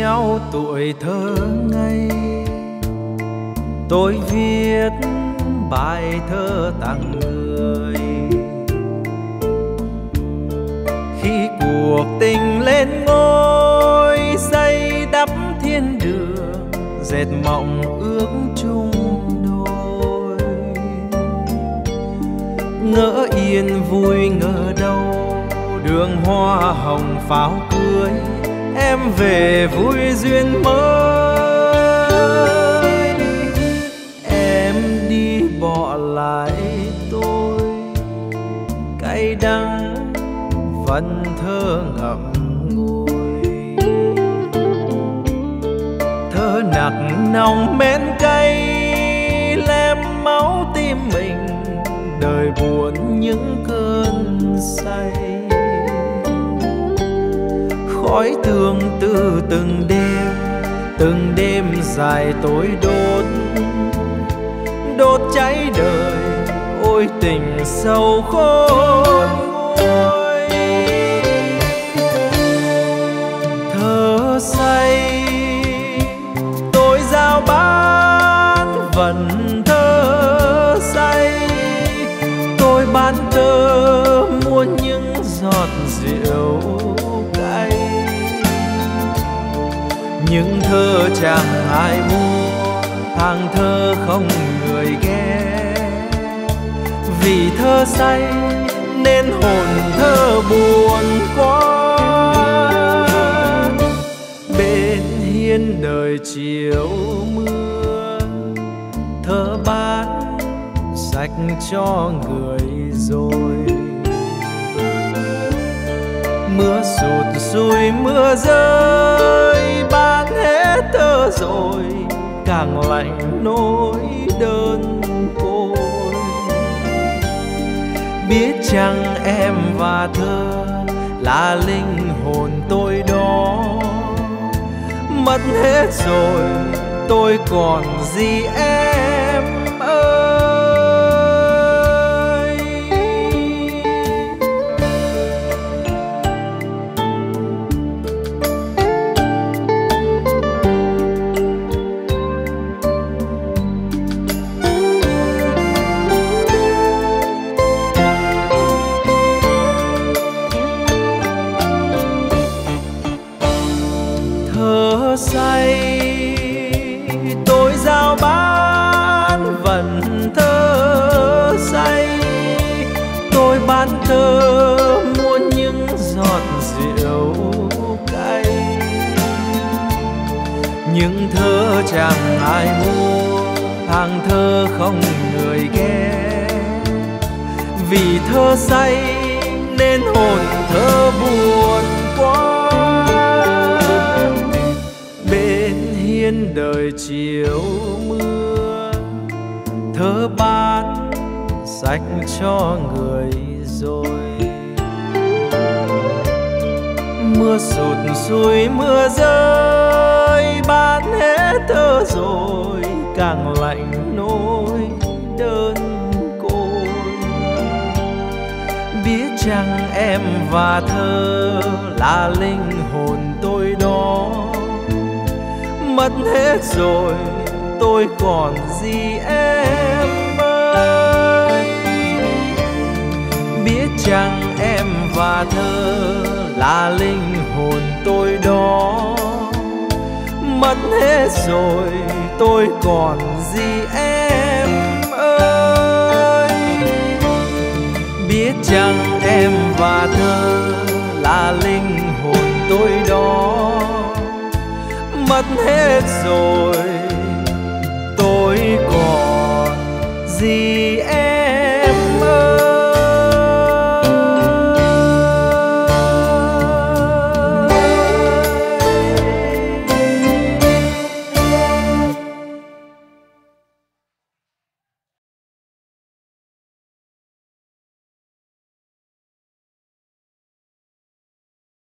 nhau tuổi thơ ngây. Tôi viết bài thơ tặng người. Khi cuộc tình lên ngôi, xây đắp thiên đường, dệt mộng ước chung đôi. Ngỡ yên vui ngờ đâu, đường hoa hồng pháo cưới em về vui duyên mới. Em đi bỏ lại tôi, cay đắng vẫn thơ ngậm ngùi. Thơ nặng nồng men cay, lem máu tim mình, đời buồn những cơn say khói tương tư từng đêm từng đêm dài tối đốt. Đốt cháy đời, ôi tình sâu khôn nguôi. Thơ say, tôi giao bán vần thơ say. Tôi bán tơ mua những giọt rượu. Những thơ chẳng ai mua hàng thơ không người ghé. Vì thơ say nên hồn thơ buồn quá. Bên hiên đời chiều mưa, thơ bán sạch cho người rồi. Mưa sụt sùi mưa rơi bán hết thơ rồi, càng lạnh nỗi đơn côi. Biết chăng em và thơ là linh hồn tôi đó. Mất hết rồi, tôi còn gì em? Thơ say, tôi giao bán vần thơ say. Tôi bán thơ mua những giọt rượu cay. Những thơ chẳng ai mua, hàng thơ không người ghé. Vì thơ say nên hồn thơ buồn quá. Đời chiều mưa, thơ bán sách cho người rồi. Mưa sụt xuôi mưa rơi bán hết thơ rồi, càng lạnh nỗi đơn côi. Biết chăng em và thơ là linh hồn mất hết rồi, tôi còn gì em ơi? Biết chăng em và thơ là linh hồn tôi đó. Mất hết rồi, tôi còn gì em ơi? Biết chăng em và thơ là linh hồn tôi đó mất hết rồi